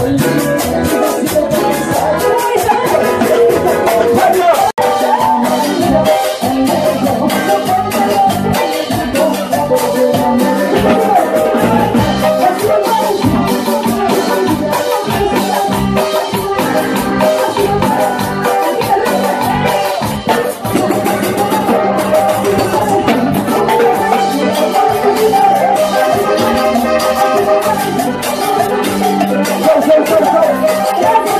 Hallelujah. Música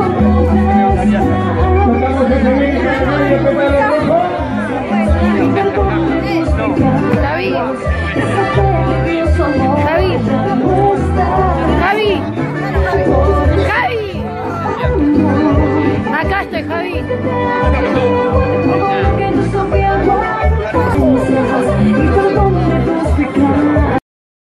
Javi.